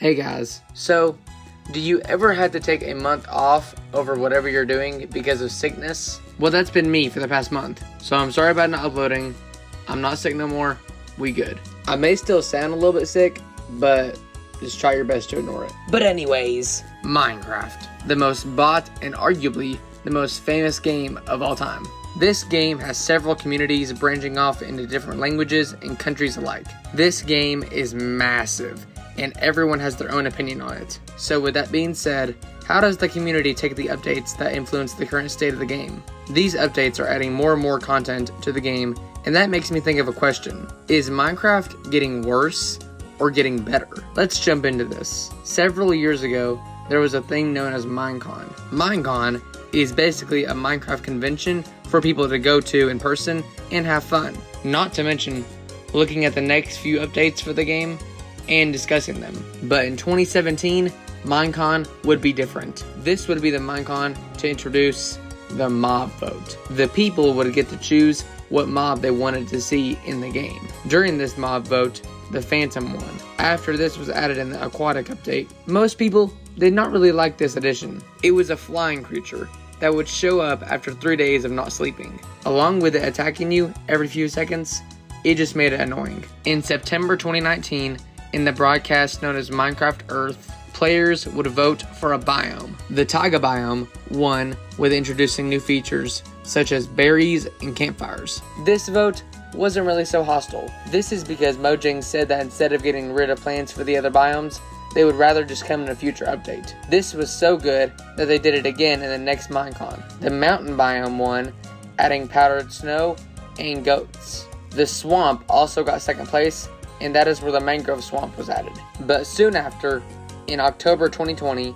Hey guys, so do you ever had to take a month off over whatever you're doing because of sickness? Well, that's been me for the past month. So I'm sorry about not uploading. I'm not sick no more. We good. I may still sound a little bit sick, but just try your best to ignore it. But anyways, Minecraft, the most bought and arguably the most famous game of all time. This game has several communities branching off into different languages and countries alike. This game is massive and everyone has their own opinion on it. So, with that being said, how does the community take the updates that influence the current state of the game? These updates are adding more and more content to the game, and that makes me think of a question Is Minecraft getting worse or getting better? Let's jump into this. Several years ago, there was a thing known as Minecon. Minecon is basically a Minecraft convention for people to go to in person and have fun. Not to mention looking at the next few updates for the game and discussing them. But in 2017, Minecon would be different. This would be the Minecon to introduce the mob vote. The people would get to choose what mob they wanted to see in the game. During this mob vote, the Phantom won. After this was added in the aquatic update, most people did not really like this addition. It was a flying creature that would show up after three days of not sleeping. Along with it attacking you every few seconds, it just made it annoying. In September 2019, in the broadcast known as Minecraft Earth, players would vote for a biome. The Taiga biome won with introducing new features such as berries and campfires. This vote wasn't really so hostile. This is because Mojang said that instead of getting rid of plants for the other biomes, they would rather just come in a future update. This was so good that they did it again in the next Minecon. The mountain biome won, adding powdered snow and goats. The swamp also got second place and that is where the mangrove swamp was added. But soon after, in October 2020,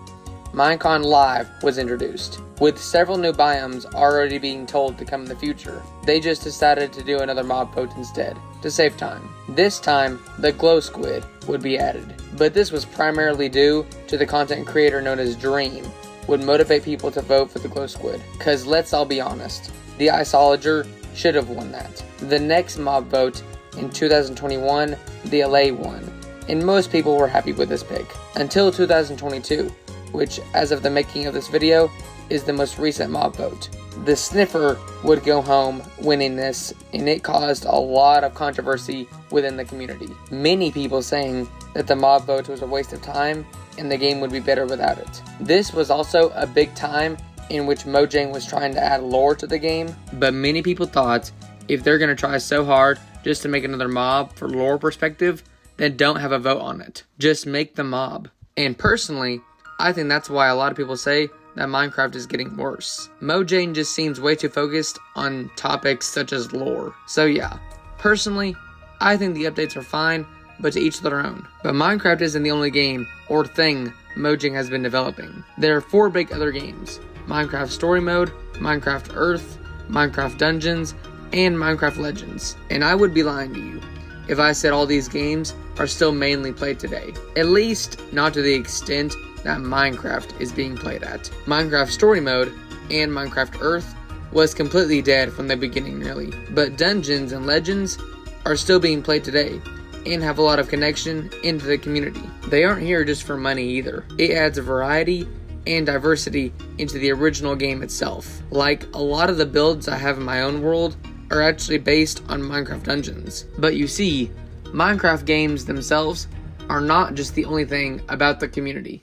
Minecon Live was introduced, with several new biomes already being told to come in the future. They just decided to do another mob vote instead, to save time. This time, the glow squid would be added, but this was primarily due to the content creator known as Dream, would motivate people to vote for the glow squid. Cause let's all be honest, the Iceologer should have won that. The next mob vote in 2021, the Allay won, and most people were happy with this pick. Until 2022, which, as of the making of this video, is the most recent mob vote. The Sniffer would go home winning this, and it caused a lot of controversy within the community. Many people saying that the mob vote was a waste of time and the game would be better without it. This was also a big time in which Mojang was trying to add lore to the game, but many people thought if they're going to try so hard just to make another mob for lore perspective, then don't have a vote on it. Just make the mob. And personally, I think that's why a lot of people say that Minecraft is getting worse. Mojang just seems way too focused on topics such as lore. So yeah, personally, I think the updates are fine, but to each their own. But Minecraft isn't the only game or thing Mojang has been developing. There are four big other games. Minecraft Story Mode, Minecraft Earth, Minecraft Dungeons, and Minecraft Legends. And I would be lying to you if I said all these games are still mainly played today. At least not to the extent that Minecraft is being played at. Minecraft Story Mode and Minecraft Earth was completely dead from the beginning nearly, but Dungeons and Legends are still being played today and have a lot of connection into the community. They aren't here just for money either. It adds a variety and diversity into the original game itself. Like a lot of the builds I have in my own world are actually based on Minecraft dungeons. But you see, Minecraft games themselves are not just the only thing about the community.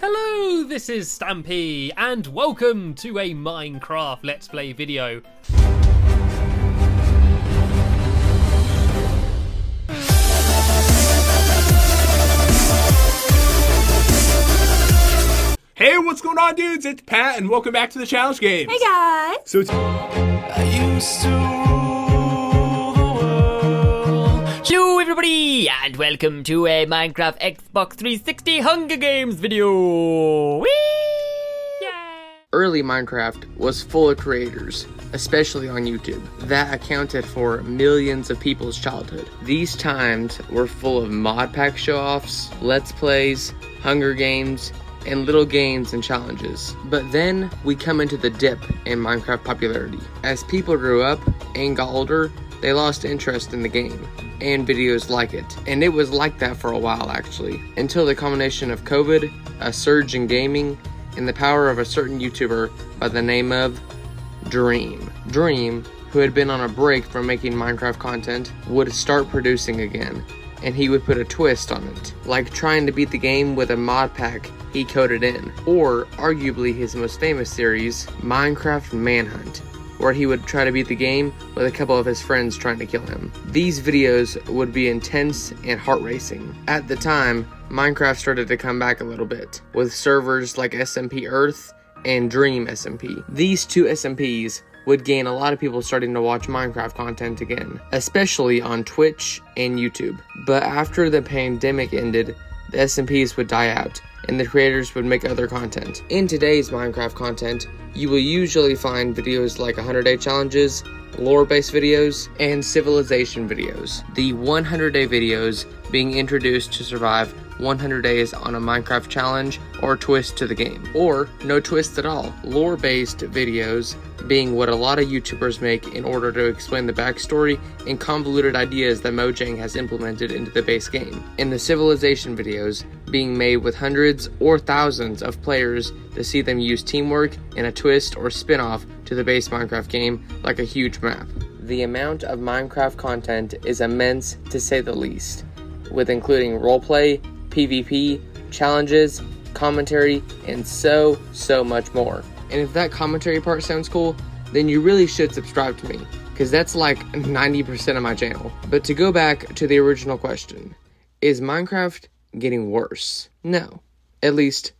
Hello, this is Stampy, and welcome to a Minecraft Let's Play video. What's going on, dudes? It's Pat, and welcome back to the challenge games. Hey guys! So it's Hello, everybody, and welcome to a Minecraft Xbox 360 Hunger Games video. Whee! Early Minecraft was full of creators, especially on YouTube, that accounted for millions of people's childhood. These times were full of mod pack show offs, let's plays, Hunger Games, and little gains and challenges. But then we come into the dip in Minecraft popularity. As people grew up and got older, they lost interest in the game and videos like it. And it was like that for a while actually, until the combination of COVID, a surge in gaming, and the power of a certain YouTuber by the name of Dream. Dream, who had been on a break from making Minecraft content, would start producing again, and he would put a twist on it, like trying to beat the game with a mod pack he coded in, or arguably his most famous series, Minecraft Manhunt, where he would try to beat the game with a couple of his friends trying to kill him. These videos would be intense and heart racing. At the time, Minecraft started to come back a little bit, with servers like SMP Earth and Dream SMP. These two SMPs would gain a lot of people starting to watch Minecraft content again, especially on Twitch and YouTube. But after the pandemic ended, the SMPs would die out and the creators would make other content. In today's Minecraft content, you will usually find videos like 100 day challenges, lore based videos, and civilization videos. The 100 day videos being introduced to survive 100 days on a Minecraft challenge or twist to the game, or no twist at all. Lore based videos being what a lot of YouTubers make in order to explain the backstory and convoluted ideas that Mojang has implemented into the base game. And the civilization videos being made with hundreds or thousands of players to see them use teamwork and a twist or spin off to the base Minecraft game like a huge map. The amount of Minecraft content is immense to say the least, with including roleplay, PvP, challenges, commentary, and so, so much more. And if that commentary part sounds cool, then you really should subscribe to me, because that's like 90% of my channel. But to go back to the original question, is Minecraft getting worse? No. At least,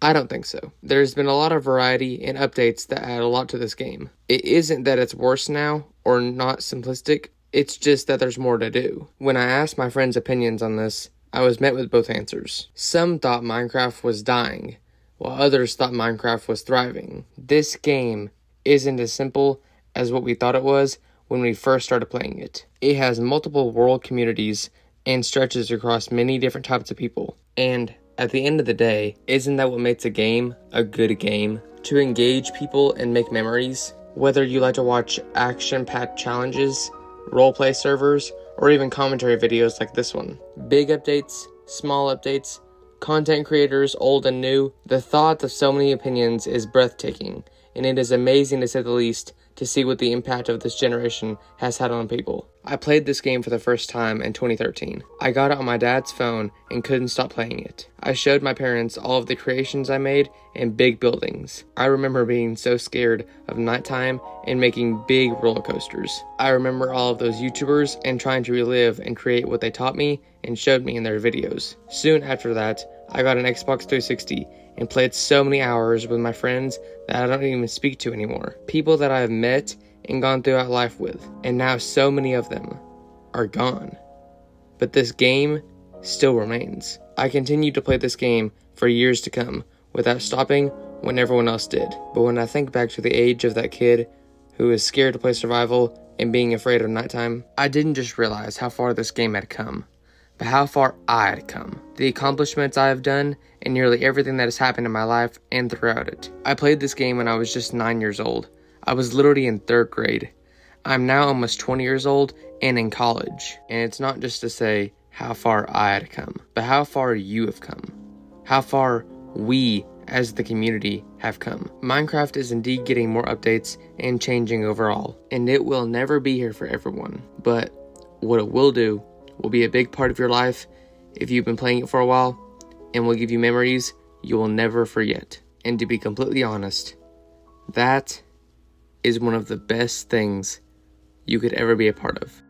I don't think so. There's been a lot of variety and updates that add a lot to this game. It isn't that it's worse now or not simplistic, it's just that there's more to do. When I asked my friends' opinions on this, I was met with both answers. Some thought Minecraft was dying, while others thought Minecraft was thriving. This game isn't as simple as what we thought it was when we first started playing it. It has multiple world communities and stretches across many different types of people. And at the end of the day, isn't that what makes a game a good game? To engage people and make memories? Whether you like to watch action packed challenges, roleplay servers, or even commentary videos like this one. Big updates, small updates, content creators old and new, the thought of so many opinions is breathtaking, and it is amazing to say the least to see what the impact of this generation has had on people. I played this game for the first time in 2013. I got it on my dad's phone and couldn't stop playing it. I showed my parents all of the creations I made and big buildings. I remember being so scared of nighttime and making big roller coasters. I remember all of those YouTubers and trying to relive and create what they taught me and showed me in their videos. Soon after that, I got an Xbox 360 and played so many hours with my friends that I don't even speak to anymore. People that I've met and gone throughout life with, and now so many of them are gone. But this game still remains. I continued to play this game for years to come without stopping when everyone else did. But when I think back to the age of that kid who was scared to play survival and being afraid of nighttime, I didn't just realize how far this game had come but how far I had come, the accomplishments I have done, and nearly everything that has happened in my life and throughout it. I played this game when I was just 9 years old. I was literally in 3rd grade. I'm now almost 20 years old and in college. And it's not just to say how far I had come, but how far you have come. How far we as the community have come. Minecraft is indeed getting more updates and changing overall, and it will never be here for everyone. But what it will do will be a big part of your life if you've been playing it for a while and will give you memories you will never forget. And to be completely honest, that is one of the best things you could ever be a part of.